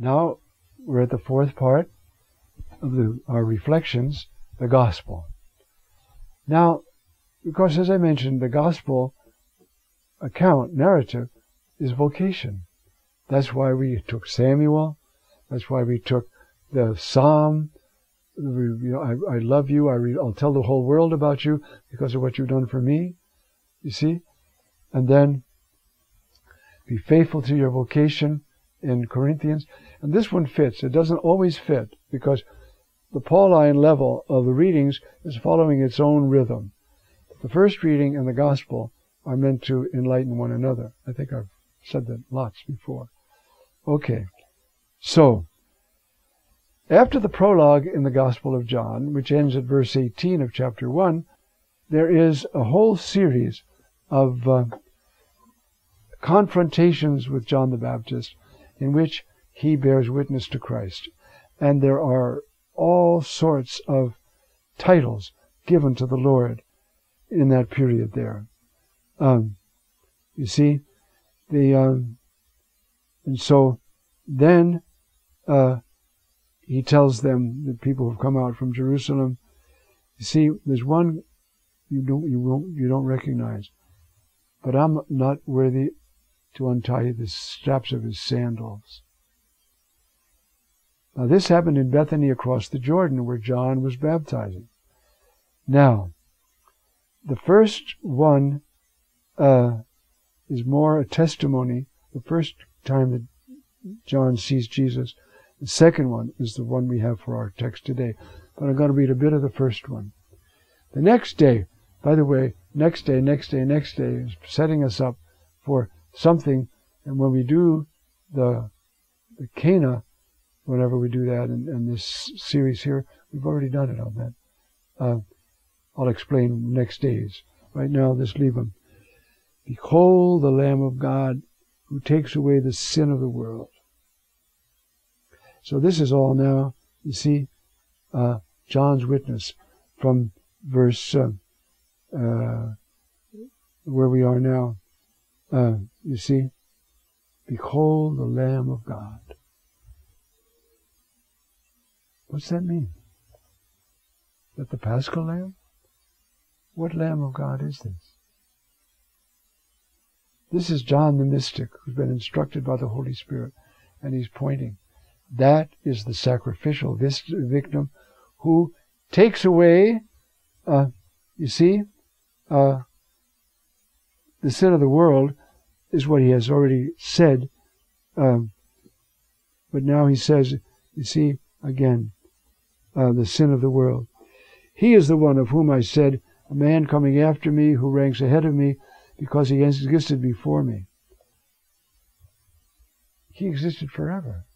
Now we're at the fourth part of the, our reflections, the gospel. Now, because as I mentioned, the gospel account, narrative, is vocation. That's why we took Samuel. That's why we took the Psalm. You know, I, I love you. I will tell the whole world about you because of what you've done for me. You see? And then be faithful to your vocation in Corinthians. And this one fits. It doesn't always fit because the Pauline level of the readings is following its own rhythm. The first reading and the gospel are meant to enlighten one another. I think I've said that lots before. Okay. So, after the prologue in the Gospel of John, which ends at verse 18 of chapter 1, there is a whole series of uh, confrontations with John the Baptist in which he bears witness to Christ. And there are all sorts of titles given to the Lord in that period there. Um, you see, the um, and so then uh, he tells them the people who've come out from Jerusalem. You see, there's one you don't you won't you don't recognize, but I'm not worthy to untie the straps of his sandals. Now, this happened in Bethany across the Jordan where John was baptizing. Now, the first one uh, is more a testimony. The first time that John sees Jesus. The second one is the one we have for our text today. But I'm going to read a bit of the first one. The next day, by the way, next day, next day, next day is setting us up for something. And when we do the, the Cana, whenever we do that in, in this series here, we've already done it on that. Uh, I'll explain next days. Right now, just leave them. Behold the Lamb of God who takes away the sin of the world. So this is all now, you see, uh, John's witness from verse uh, uh, where we are now. Uh, you see, behold the Lamb of God. What's that mean? That the Paschal Lamb? What Lamb of God is this? This is John the mystic who's been instructed by the Holy Spirit, and he's pointing. That is the sacrificial victim who takes away, uh, you see, uh, the sin of the world is what he has already said. Um, but now he says, you see, again, uh, the sin of the world. He is the one of whom I said, A man coming after me who ranks ahead of me because he existed before me. He existed forever.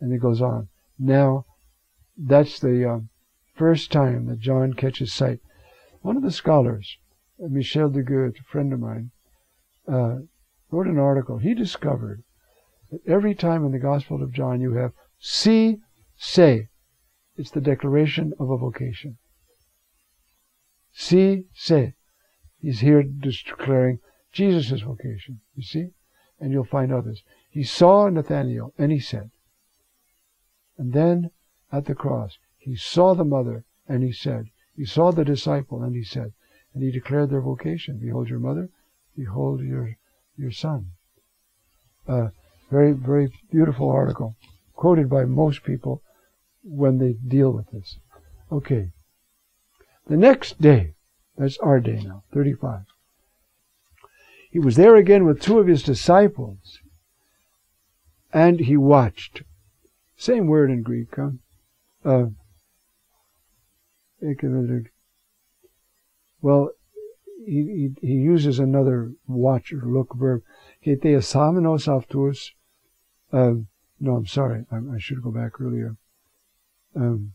And it goes on. Now, that's the uh, first time that John catches sight. One of the scholars, Michel de Goedt, a friend of mine, uh, wrote an article. He discovered that every time in the Gospel of John you have see, say, it's the declaration of a vocation. See, say. He's here declaring Jesus' vocation, you see? And you'll find others. He saw Nathanael and he said. And then at the cross, he saw the mother and he said. He saw the disciple and he said. And he declared their vocation. Behold your mother, behold your your son. Uh, very, very beautiful article, quoted by most people when they deal with this. Okay. The next day, that's our day now, 35. He was there again with two of his disciples, and he watched. Same word in Greek, huh? Uh, well, he, he, he uses another watch or look verb. Keteasamenos aftus. Uh, no, I'm sorry. I, I, should go back earlier. Um,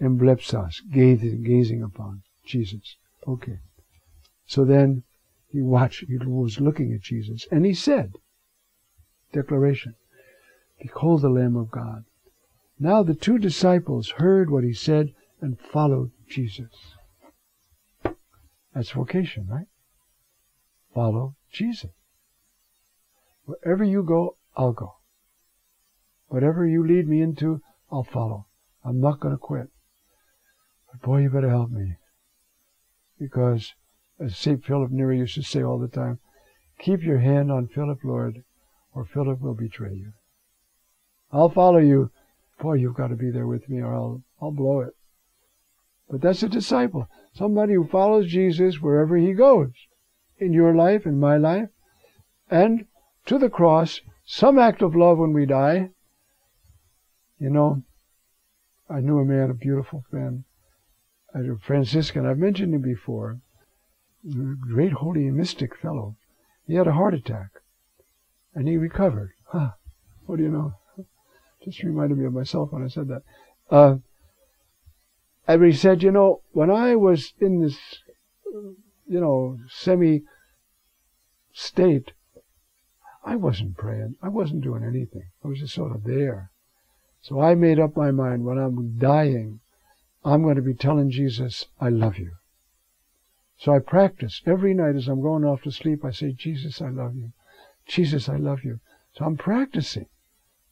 emblepsas, gazing, gazing upon Jesus. Okay. So then he watched, he was looking at Jesus, and he said, declaration, Behold the Lamb of God. Now the two disciples heard what he said and followed Jesus. That's vocation, right? Follow Jesus. Wherever you go, I'll go. Whatever you lead me into, I'll follow. I'm not going to quit. But boy, you better help me. Because, as St. Philip Neri used to say all the time, keep your hand on Philip, Lord, or Philip will betray you. I'll follow you. Boy, you've got to be there with me or I'll, I'll blow it. But that's a disciple. Somebody who follows Jesus wherever he goes. In your life, in my life. And to the cross, some act of love when we die. You know, I knew a man, a beautiful man, a Franciscan. I've mentioned him before. A great holy and mystic fellow. He had a heart attack. And he recovered. Huh. What do you know? Just reminded me of myself when I said that. Uh, and he said, you know, when I was in this, you know, semi state, I wasn't praying. I wasn't doing anything. I was just sort of there. So I made up my mind when I'm dying, I'm going to be telling Jesus, I love you. So I practice every night as I'm going off to sleep. I say, Jesus, I love you. Jesus, I love you. So I'm practicing.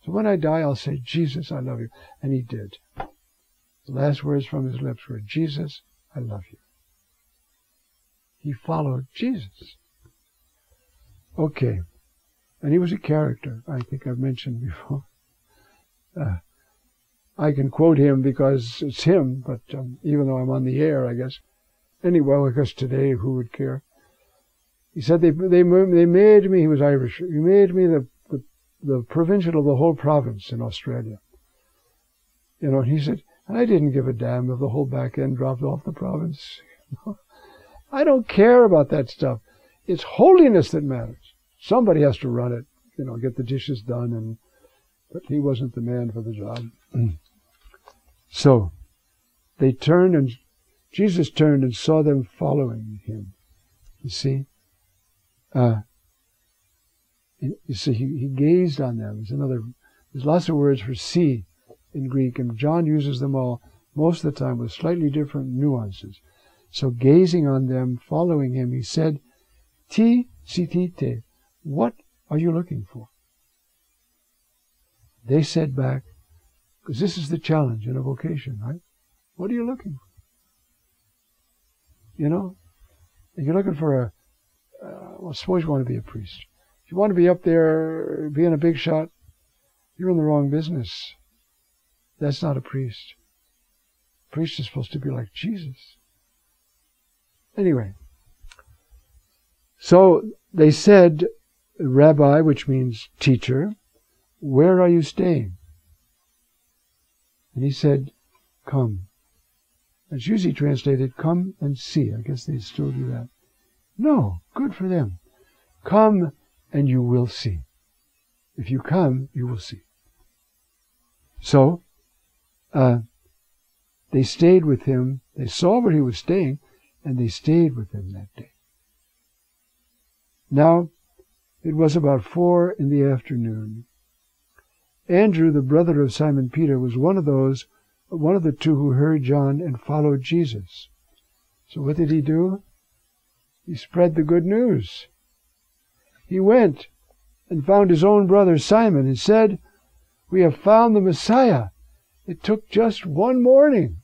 So when I die, I'll say, Jesus, I love you. And he did. The last words from his lips were, Jesus, I love you. He followed Jesus. Okay. And he was a character, I think I've mentioned before. Uh, I can quote him because it's him, but um, even though I'm on the air, I guess. Anyway, because today, who would care? He said they they they made me. He was Irish. He made me the the, the provincial of the whole province in Australia. You know, he said, and I didn't give a damn if the whole back end dropped off the province. I don't care about that stuff. It's holiness that matters. Somebody has to run it, you know, get the dishes done, and but he wasn't the man for the job. so they turned and Jesus turned and saw them following him. You see, uh, you see, he, he gazed on them. There's another. There's lots of words for see in Greek, and John uses them all most of the time with slightly different nuances. So gazing on them, following him, he said, Ti sitite, what are you looking for? They said back, because this is the challenge in a vocation, right? What are you looking for? You know, if you're looking for a, uh, well, suppose you want to be a priest. If you want to be up there being a big shot, you're in the wrong business. That's not a priest. A priest is supposed to be like Jesus. Anyway, so they said, Rabbi, which means teacher, where are you staying? And he said, Come. It's usually translated, Come and see. I guess they still do that. No, good for them. Come and you will see. If you come, you will see. So, uh, they stayed with him. They saw where he was staying, and they stayed with him that day. Now, it was about four in the afternoon. Andrew, the brother of Simon Peter, was one of those, one of the two who heard John and followed Jesus. So what did he do? He spread the good news. He went and found his own brother Simon and said, We have found the Messiah. It took just one morning.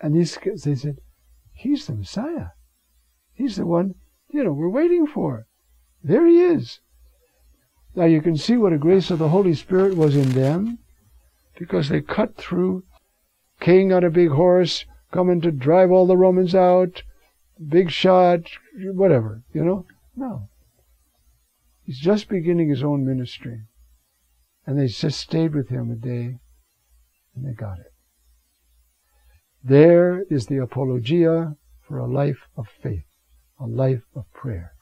And these, they said, He's the Messiah. He's the one, you know, we're waiting for. There he is. Now you can see what a grace of the Holy Spirit was in them because they cut through. King on a big horse, coming to drive all the Romans out, big shot, whatever, you know? No. He's just beginning his own ministry. And they just stayed with him a day and they got it. There is the apologia for a life of faith, a life of prayer.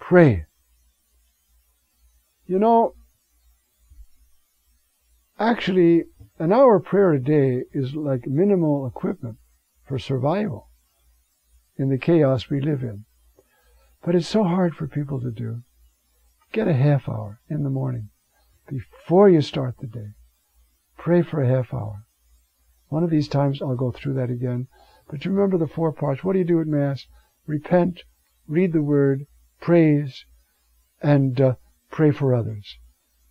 Pray you know, actually, an hour of prayer a day is like minimal equipment for survival in the chaos we live in. But it's so hard for people to do. Get a half hour in the morning before you start the day. Pray for a half hour. One of these times I'll go through that again. But you remember the four parts. What do you do at Mass? Repent, read the Word, praise, and uh, pray for others.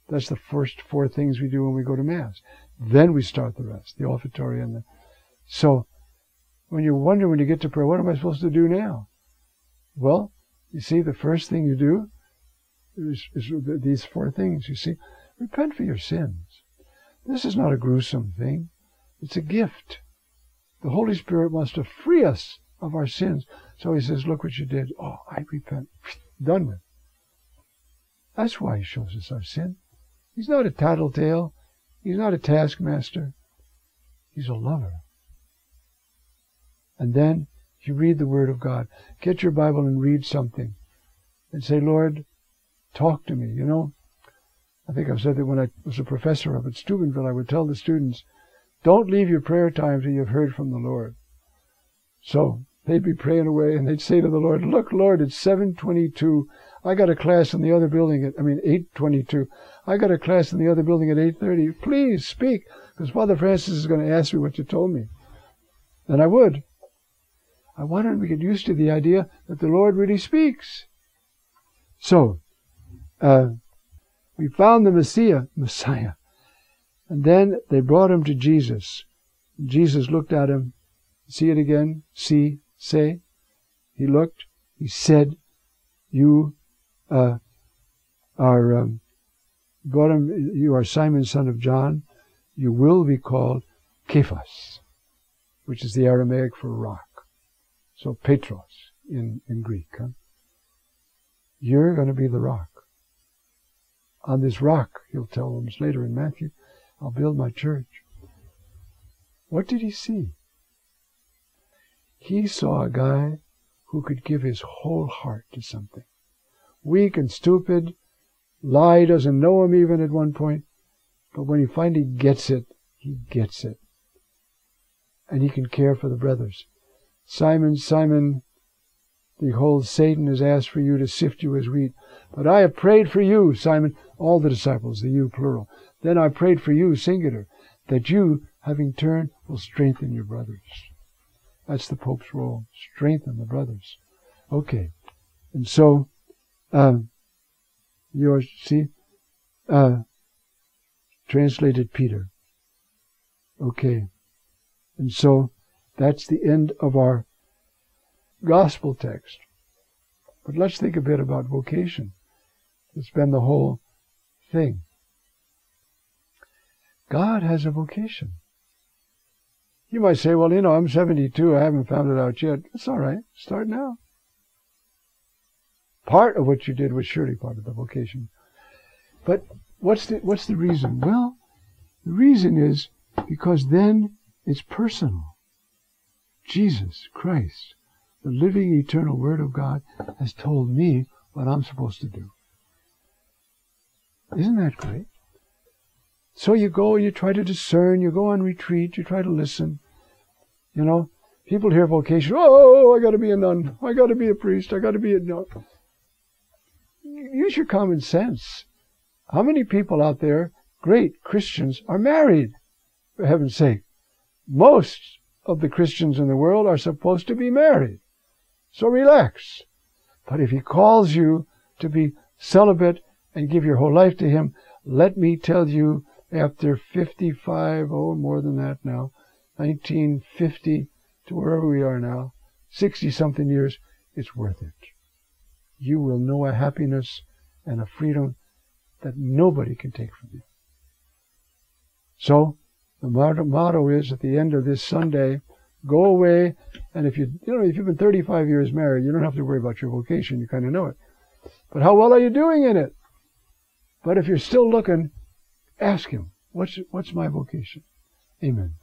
That's the first four things we do when we go to Mass. Then we start the rest, the offertory and the. So, when you wonder when you get to prayer, what am I supposed to do now? Well, you see, the first thing you do is, is these four things. You see, repent for your sins. This is not a gruesome thing. It's a gift. The Holy Spirit wants to free us of our sins. So he says, Look what you did. Oh, I repent. Done with. That's why he shows us our sin. He's not a tattletale. He's not a taskmaster. He's a lover. And then you read the Word of God. Get your Bible and read something. And say, Lord, talk to me. You know, I think I've said that when I was a professor up at Steubenville, I would tell the students, don't leave your prayer time till you've heard from the Lord. So they'd be praying away and they'd say to the Lord, Look, Lord, it's 722. I got a class in the other building at, I mean, 822. I got a class in the other building at 830. Please speak, because Father Francis is going to ask me what you told me. And I would. I wanted to get used to the idea that the Lord really speaks. So, uh, we found the Messiah, Messiah. And then they brought him to Jesus. Jesus looked at him. See it again? See, say. He looked. He said, You uh, are um, brought him. You are Simon, son of John. You will be called Cephas, which is the Aramaic for rock. So Petros in in Greek. Huh? You're going to be the rock. On this rock, he'll tell them later in Matthew, I'll build my church. What did he see? He saw a guy who could give his whole heart to something. Weak and stupid, lie doesn't know him even at one point, but when he finally gets it, he gets it. And he can care for the brothers. Simon, Simon, behold, Satan has asked for you to sift you as wheat. But I have prayed for you, Simon, all the disciples, the you plural, then I prayed for you, singular, that you, having turned, will strengthen your brothers. That's the Pope's role. Strengthen the brothers. Okay. And so, um, yours, see, uh, translated Peter. Okay. And so, that's the end of our gospel text. But let's think a bit about vocation. It's been the whole thing. God has a vocation. You might say, well, you know, I'm 72, I haven't found it out yet. It's all right. Start now. Part of what you did was surely part of the vocation. But what's the, what's the reason? Well, the reason is because then it's personal. Jesus Christ, the living eternal Word of God, has told me what I'm supposed to do. Isn't that great? So you go and you try to discern, you go on retreat, you try to listen. You know, people hear vocation, oh, I got to be a nun, I got to be a priest, I got to be a nun. Use your common sense. How many people out there, great Christians, are married? For heaven's sake. Most of the Christians in the world are supposed to be married. So relax. But if he calls you to be celibate and give your whole life to him, let me tell you after 55, oh, more than that now, 1950 to wherever we are now, 60 something years, it's worth it. You will know a happiness and a freedom that nobody can take from you. So, the motto is at the end of this Sunday, go away, and if you, you know, if you've been 35 years married, you don't have to worry about your vocation, you kind of know it. But how well are you doing in it? But if you're still looking, Ask Him, what's, what's my vocation? Amen.